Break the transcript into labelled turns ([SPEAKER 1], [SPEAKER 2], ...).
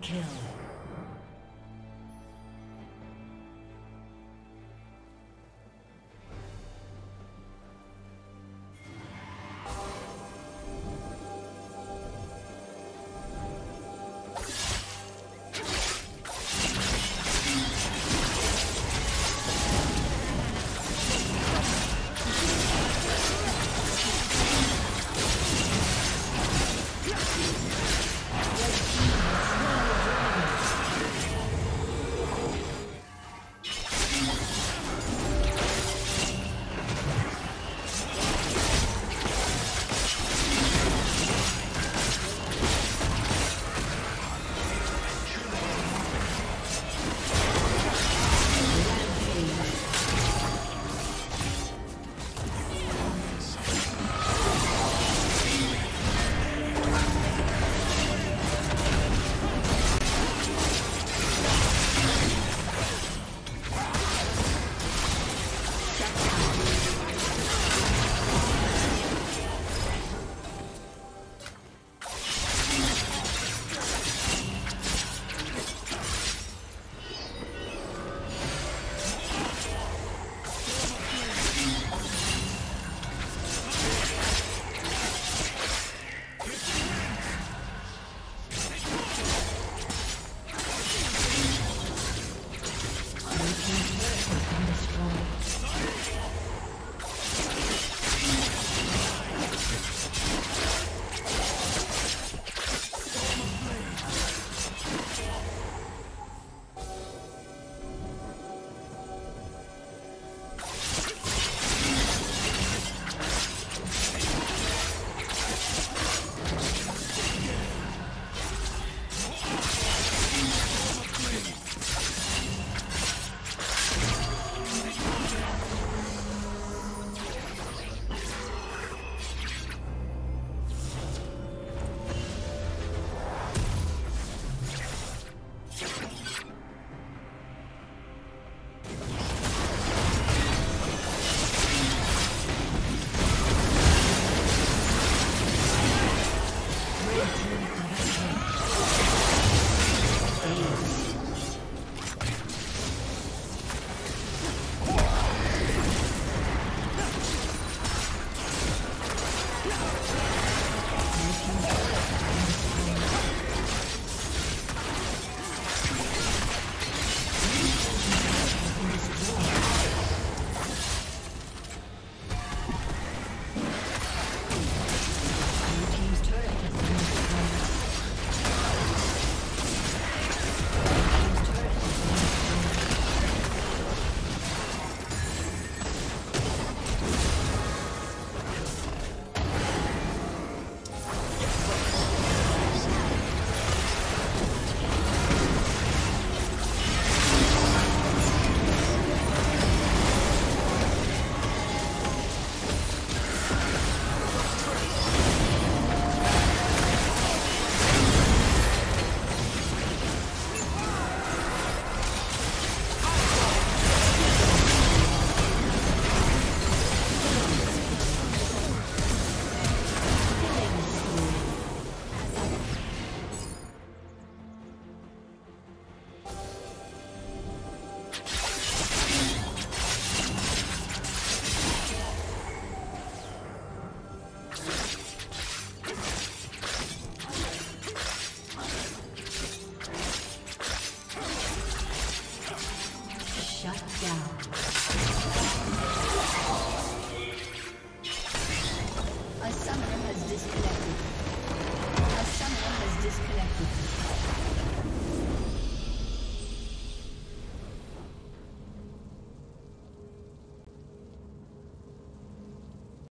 [SPEAKER 1] Kill.